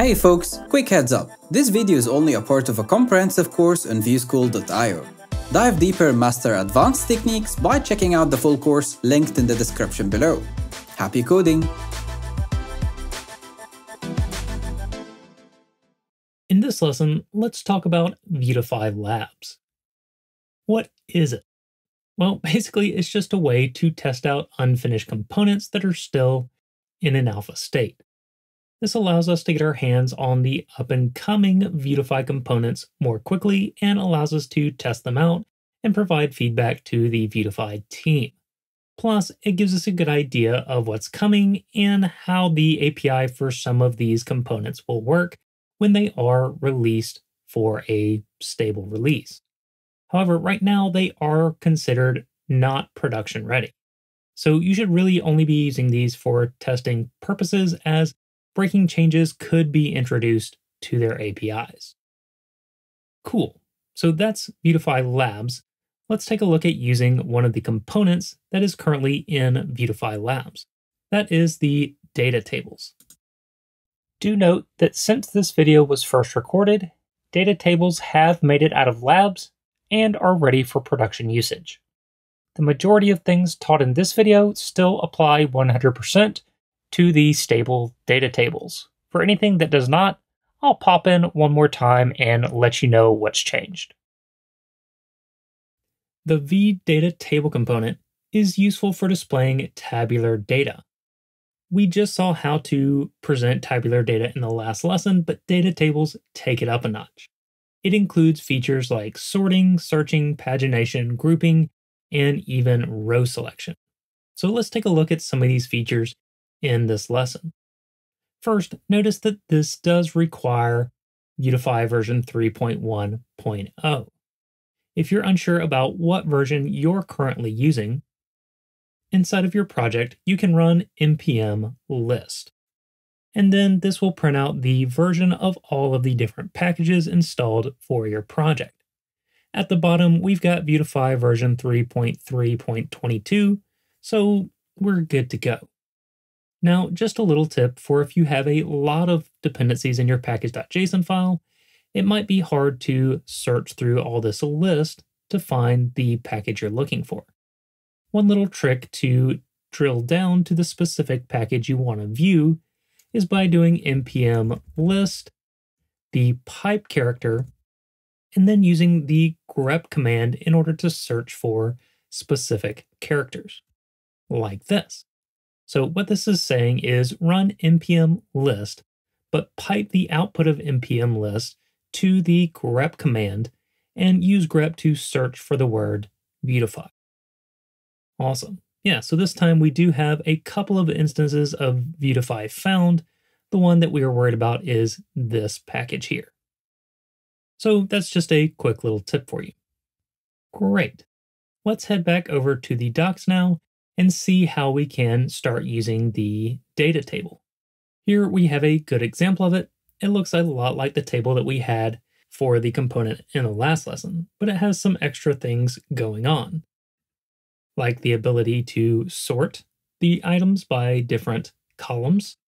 Hey folks, quick heads up. This video is only a part of a comprehensive course on vueschool.io. Dive deeper and master advanced techniques by checking out the full course linked in the description below. Happy coding! In this lesson, let's talk about Vuetify Labs. What is it? Well, basically, it's just a way to test out unfinished components that are still in an alpha state. This allows us to get our hands on the up and coming Vuetify components more quickly and allows us to test them out and provide feedback to the Vuetify team. Plus, it gives us a good idea of what's coming and how the API for some of these components will work when they are released for a stable release. However, right now they are considered not production ready. So you should really only be using these for testing purposes as breaking changes could be introduced to their APIs. Cool. So that's Vuetify Labs. Let's take a look at using one of the components that is currently in Vuetify Labs. That is the data tables. Do note that since this video was first recorded, data tables have made it out of labs and are ready for production usage. The majority of things taught in this video still apply 100% to the stable data tables. For anything that does not, I'll pop in one more time and let you know what's changed. The vData table component is useful for displaying tabular data. We just saw how to present tabular data in the last lesson, but data tables take it up a notch. It includes features like sorting, searching, pagination, grouping, and even row selection. So let's take a look at some of these features in this lesson. First, notice that this does require Vuetify version 3.1.0. If you're unsure about what version you're currently using, inside of your project, you can run npm list. And then this will print out the version of all of the different packages installed for your project. At the bottom, we've got Vuetify version 3.3.22, so we're good to go. Now, just a little tip for if you have a lot of dependencies in your package.json file, it might be hard to search through all this list to find the package you're looking for. One little trick to drill down to the specific package you want to view is by doing npm list, the pipe character, and then using the grep command in order to search for specific characters, like this. So what this is saying is run npm list, but pipe the output of npm list to the grep command and use grep to search for the word vuetify. Awesome. Yeah, so this time we do have a couple of instances of vuetify found. The one that we are worried about is this package here. So that's just a quick little tip for you. Great. Let's head back over to the docs now and see how we can start using the data table. Here we have a good example of it. It looks a lot like the table that we had for the component in the last lesson, but it has some extra things going on, like the ability to sort the items by different columns,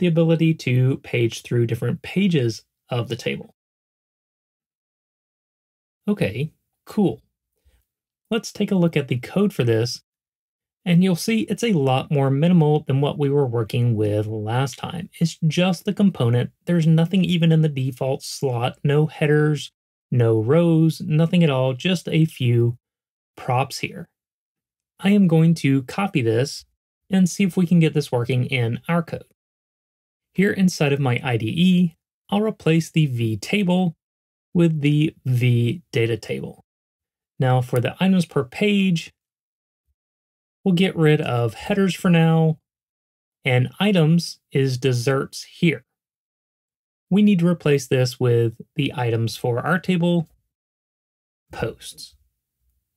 the ability to page through different pages of the table. Okay, cool. Let's take a look at the code for this and you'll see it's a lot more minimal than what we were working with last time. It's just the component. There's nothing even in the default slot, no headers, no rows, nothing at all, just a few props here. I am going to copy this and see if we can get this working in our code. Here inside of my IDE, I'll replace the V table with the V data table. Now for the items per page, We'll get rid of headers for now, and items is desserts here. We need to replace this with the items for our table, posts.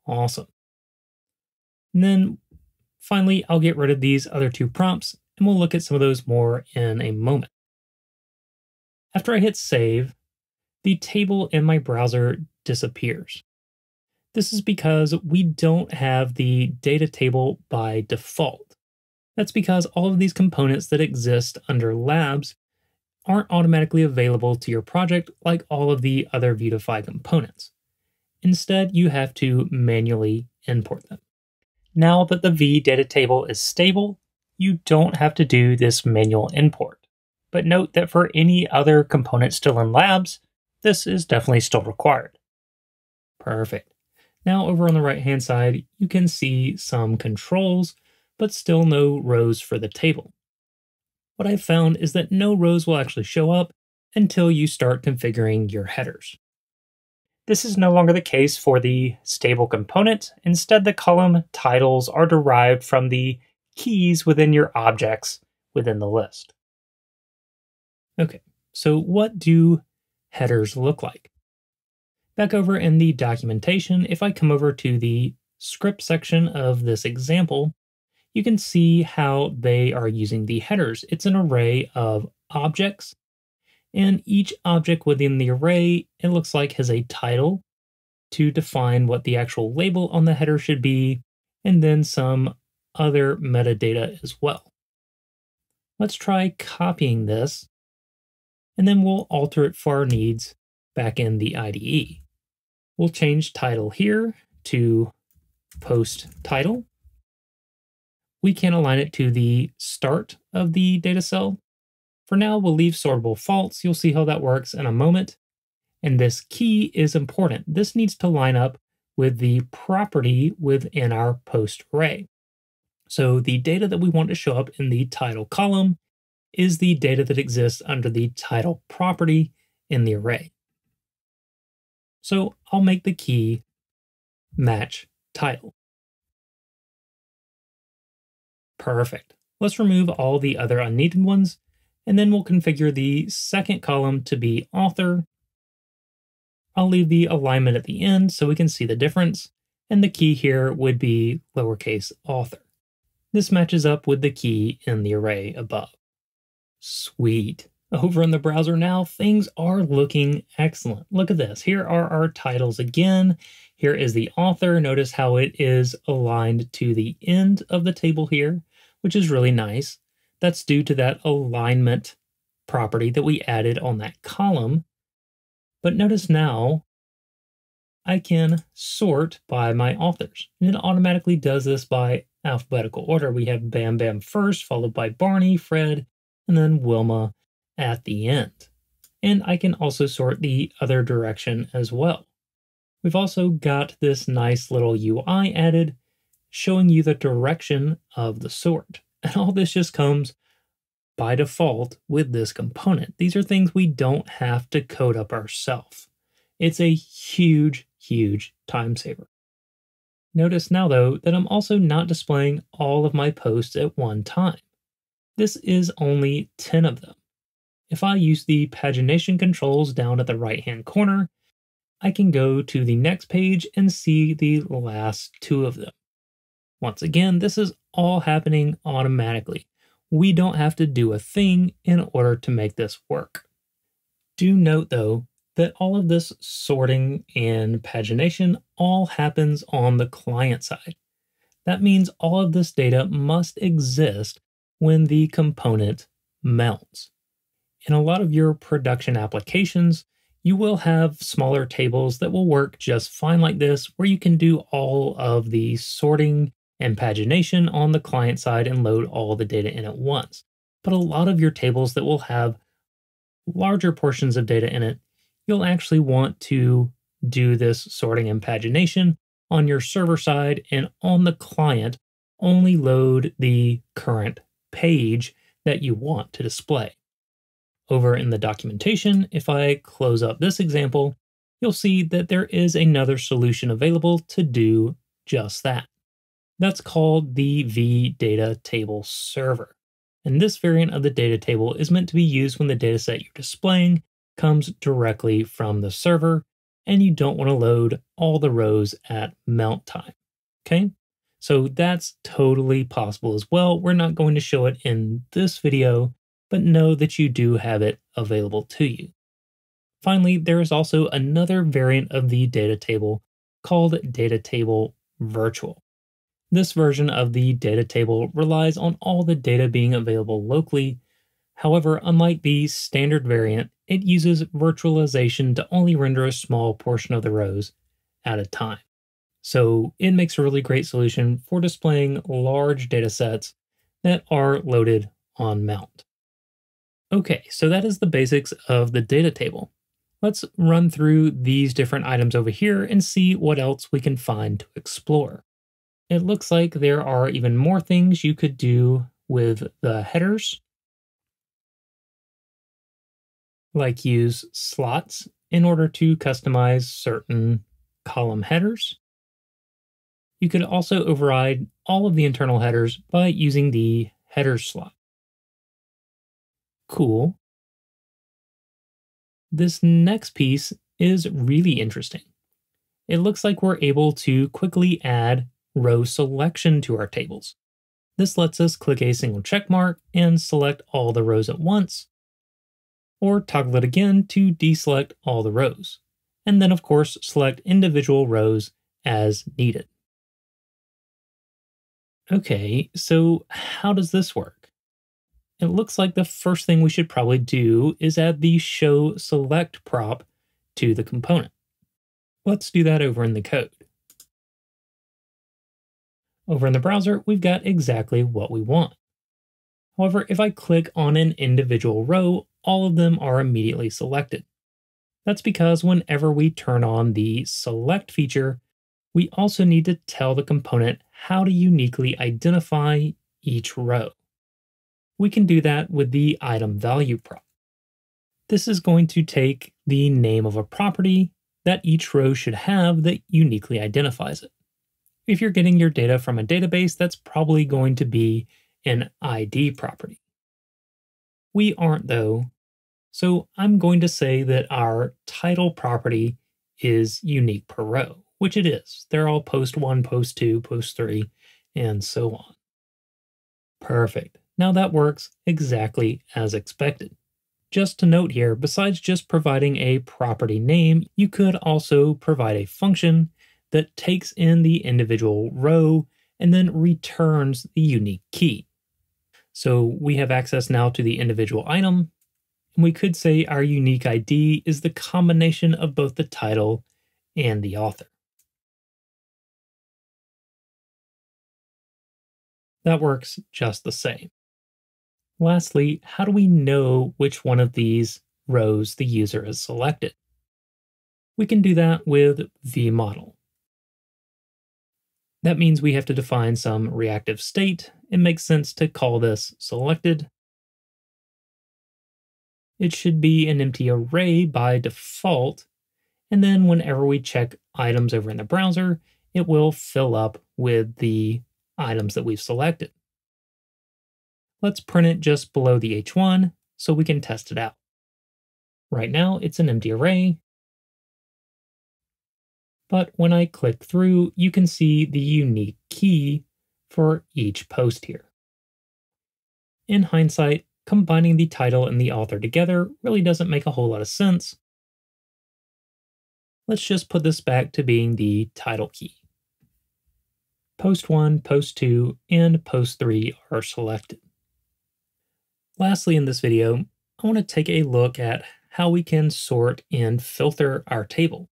Awesome. And then finally, I'll get rid of these other two prompts, and we'll look at some of those more in a moment. After I hit save, the table in my browser disappears. This is because we don't have the data table by default. That's because all of these components that exist under labs aren't automatically available to your project like all of the other Vuetify components. Instead, you have to manually import them. Now that the V data table is stable, you don't have to do this manual import. But note that for any other component still in labs, this is definitely still required. Perfect. Now over on the right hand side, you can see some controls, but still no rows for the table. What I've found is that no rows will actually show up until you start configuring your headers. This is no longer the case for the stable component. Instead, the column titles are derived from the keys within your objects within the list. Okay, so what do headers look like? Back over in the documentation, if I come over to the script section of this example, you can see how they are using the headers. It's an array of objects, and each object within the array, it looks like has a title to define what the actual label on the header should be, and then some other metadata as well. Let's try copying this, and then we'll alter it for our needs back in the IDE. We'll change title here to post title. We can align it to the start of the data cell. For now, we'll leave sortable false. You'll see how that works in a moment. And this key is important. This needs to line up with the property within our post array. So the data that we want to show up in the title column is the data that exists under the title property in the array. So I'll make the key match title. Perfect. Let's remove all the other unneeded ones, and then we'll configure the second column to be author. I'll leave the alignment at the end so we can see the difference, and the key here would be lowercase author. This matches up with the key in the array above. Sweet. Over in the browser now, things are looking excellent. Look at this. Here are our titles again. Here is the author. Notice how it is aligned to the end of the table here, which is really nice. That's due to that alignment property that we added on that column. But notice now I can sort by my authors. And it automatically does this by alphabetical order. We have Bam Bam first, followed by Barney, Fred, and then Wilma at the end. And I can also sort the other direction as well. We've also got this nice little UI added showing you the direction of the sort. And all this just comes by default with this component. These are things we don't have to code up ourselves. It's a huge huge time saver. Notice now though that I'm also not displaying all of my posts at one time. This is only 10 of them. If I use the pagination controls down at the right hand corner, I can go to the next page and see the last two of them. Once again, this is all happening automatically. We don't have to do a thing in order to make this work. Do note though that all of this sorting and pagination all happens on the client side. That means all of this data must exist when the component mounts. In a lot of your production applications, you will have smaller tables that will work just fine like this, where you can do all of the sorting and pagination on the client side and load all the data in at once. But a lot of your tables that will have larger portions of data in it you'll actually want to do this sorting and pagination on your server side and on the client, only load the current page that you want to display. Over in the documentation, if I close up this example, you'll see that there is another solution available to do just that. That's called the vData Table Server. And this variant of the data table is meant to be used when the dataset you're displaying comes directly from the server, and you don't want to load all the rows at mount time. Okay, so that's totally possible as well. We're not going to show it in this video, but know that you do have it available to you. Finally, there is also another variant of the data table called Data Table Virtual. This version of the data table relies on all the data being available locally However, unlike the standard variant, it uses virtualization to only render a small portion of the rows at a time. So it makes a really great solution for displaying large data sets that are loaded on mount. Okay, so that is the basics of the data table. Let's run through these different items over here and see what else we can find to explore. It looks like there are even more things you could do with the headers, like use slots in order to customize certain column headers. You could also override all of the internal headers by using the header slot. Cool. This next piece is really interesting. It looks like we're able to quickly add row selection to our tables. This lets us click a single check mark and select all the rows at once, or toggle it again to deselect all the rows, and then of course select individual rows as needed. Okay, so how does this work? It looks like the first thing we should probably do is add the show select prop to the component. Let's do that over in the code. Over in the browser, we've got exactly what we want. However, if I click on an individual row, all of them are immediately selected. That's because whenever we turn on the select feature, we also need to tell the component how to uniquely identify each row. We can do that with the item value prop. This is going to take the name of a property that each row should have that uniquely identifies it. If you're getting your data from a database, that's probably going to be an ID property. We aren't though, so I'm going to say that our title property is unique per row, which it is. They're all post 1, post 2, post 3, and so on. Perfect. Now that works exactly as expected. Just to note here, besides just providing a property name, you could also provide a function that takes in the individual row and then returns the unique key. So we have access now to the individual item, and we could say our unique ID is the combination of both the title and the author. That works just the same. Lastly, how do we know which one of these rows the user has selected? We can do that with vModel. That means we have to define some reactive state. It makes sense to call this selected. It should be an empty array by default, and then whenever we check items over in the browser, it will fill up with the items that we've selected. Let's print it just below the H1 so we can test it out. Right now, it's an empty array, but when I click through, you can see the unique key for each post here. In hindsight, combining the title and the author together really doesn't make a whole lot of sense. Let's just put this back to being the title key. Post 1, Post 2, and Post 3 are selected. Lastly in this video, I want to take a look at how we can sort and filter our table.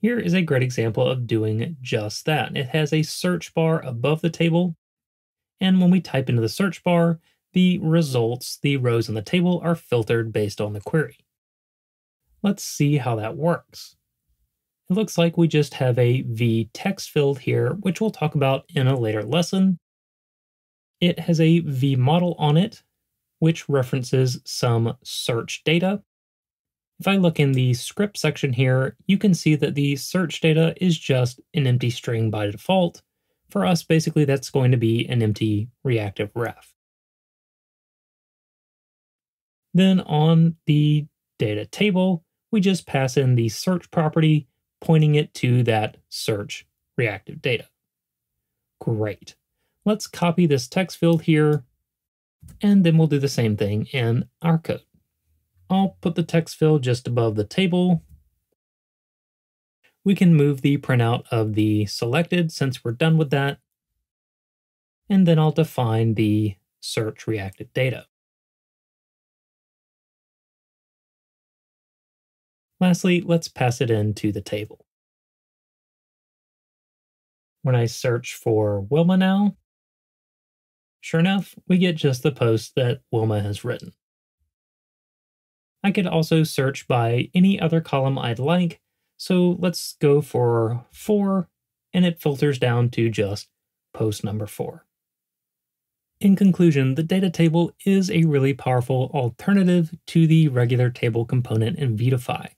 Here is a great example of doing just that. It has a search bar above the table, and when we type into the search bar, the results, the rows in the table, are filtered based on the query. Let's see how that works. It looks like we just have a v text field here, which we'll talk about in a later lesson. It has a v model on it, which references some search data. If I look in the script section here, you can see that the search data is just an empty string by default. For us, basically, that's going to be an empty reactive ref. Then on the data table, we just pass in the search property, pointing it to that search reactive data. Great. Let's copy this text field here, and then we'll do the same thing in our code. I'll put the text field just above the table. We can move the printout of the selected since we're done with that. And then I'll define the search reactive data. Lastly, let's pass it into the table. When I search for Wilma now, sure enough, we get just the post that Wilma has written. I could also search by any other column I'd like, so let's go for 4, and it filters down to just post number 4. In conclusion, the data table is a really powerful alternative to the regular table component in Vuetify.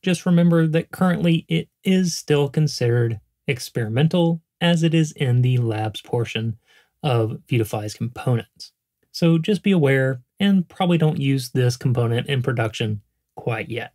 Just remember that currently it is still considered experimental as it is in the labs portion of Vuetify's components. So just be aware and probably don't use this component in production quite yet.